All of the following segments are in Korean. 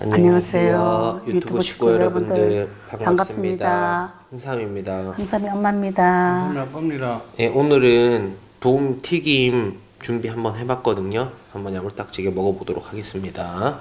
안녕하세요. 유튜브 식구 여러분들 반갑습니다. 반갑습니다. 한삼입니다. 한삼이 엄마입니다. 아빠입니다. 예, 오늘은 돔 튀김 준비 한번 해봤거든요. 한번 야물딱지게 먹어보도록 하겠습니다.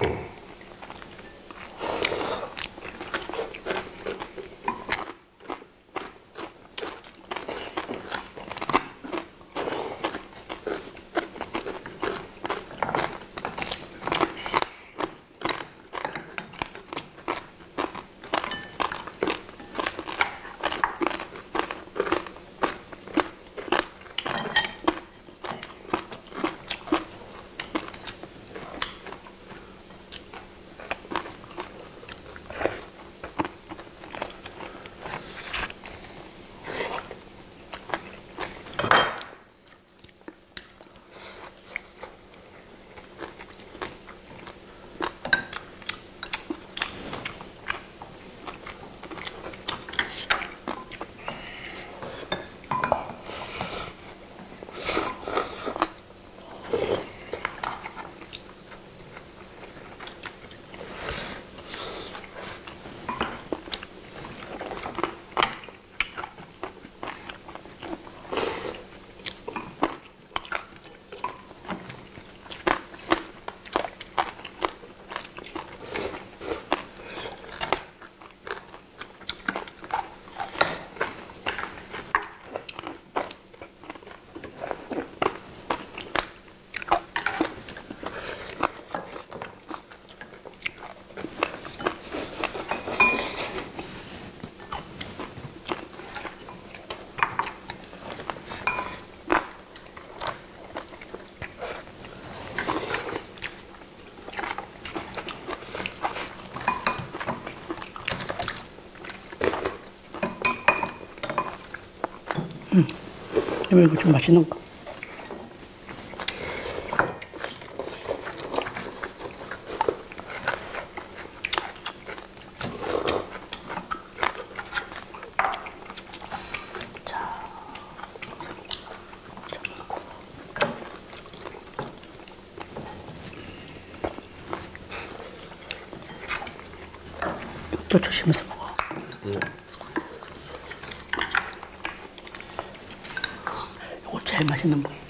impactful. 그러면 이거 좀 맛있는 거. 또 조심해서 먹어. 이거 제일 맛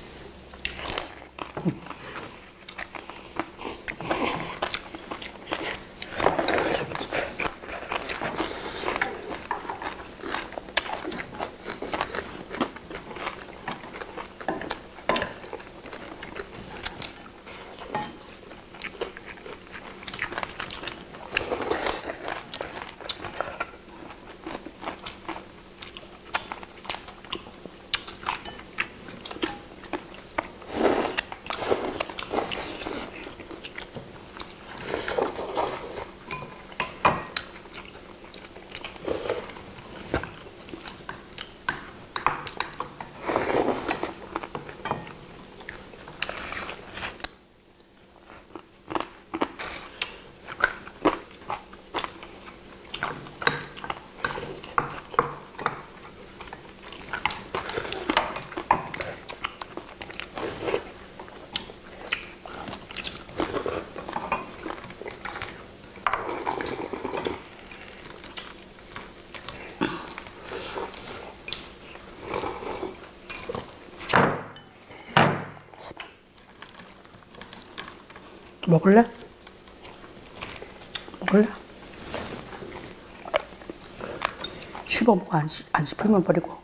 먹을래? 먹을래? 씹어 먹어 안, 씹- 안 씹히면 버리고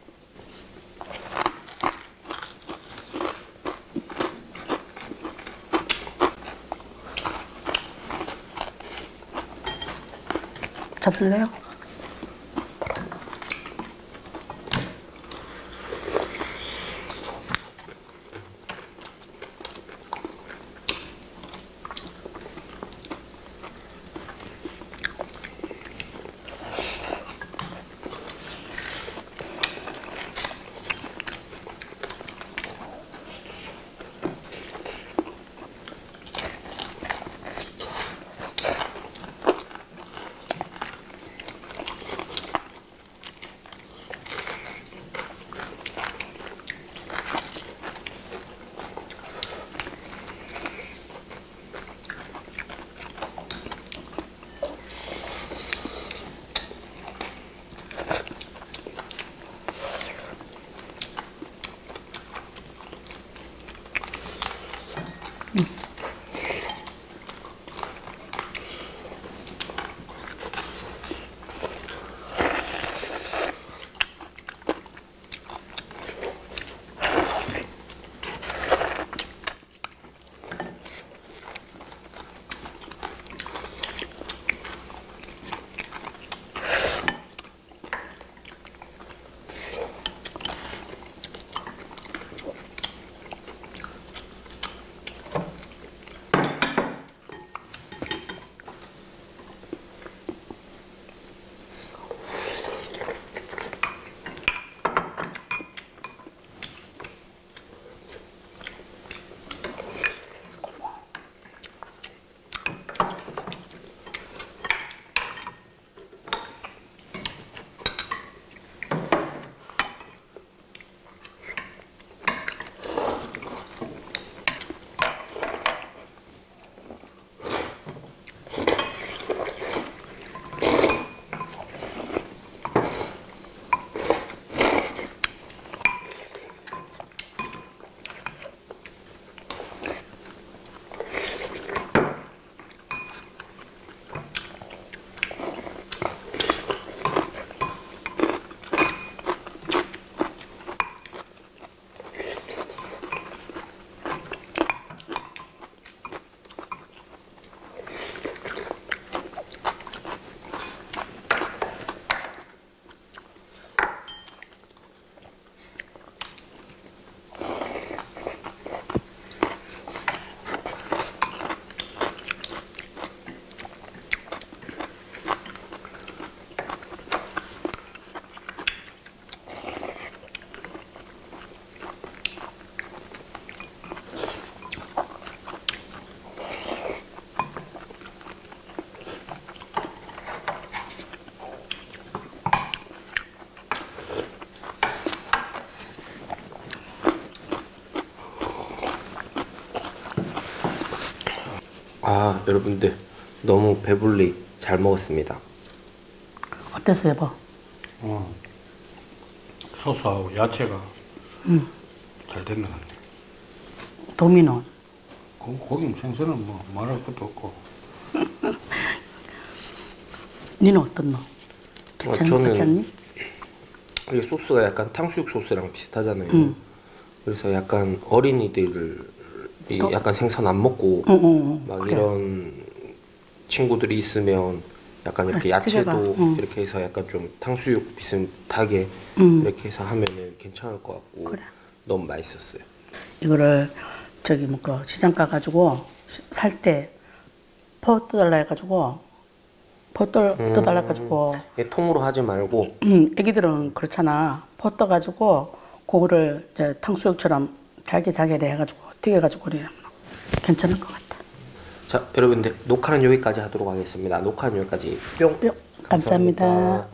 잡을래요? 여러분들 너무 배불리 잘 먹었습니다. 어땠어요, 여보? 어. 소스하고 야채가 잘된 것 같네. 도미는 고, 고기 생선은 뭐 말할 것도 없고. 니는 어떻노? 괜찮니? 저는- 괜찮니? 이 소스가 약간 탕수육 소스랑 비슷하잖아요. 그래서 약간 어린이들 이 또- 약간 생선 안 먹고 응, 응, 응. 막 그래. 이런 친구들이 있으면 약간 이렇게 그래, 야채도 응. 이렇게 해서 약간 좀 탕수육 비슷하게 응. 이렇게 해서 하면은 괜찮을 것 같고 그래. 너무 맛있었어요. 이거를 저기 뭐그 시장 가가지고 살때퍼 떠달라 해가지고 퍼 떠, 음. 떠달라 해가지고 이게 통으로 하지 말고 음, 애기들은 그렇잖아 퍼 떠가지고 그거를 이제 탕수육처럼 잘게 잘게 해가지고 튀겨가지고 그래 괜찮을 것 같아 자 여러분들 녹화는 여기까지 하도록 하겠습니다. 녹화는 여기까지 뿅. 뿅 감사합니다.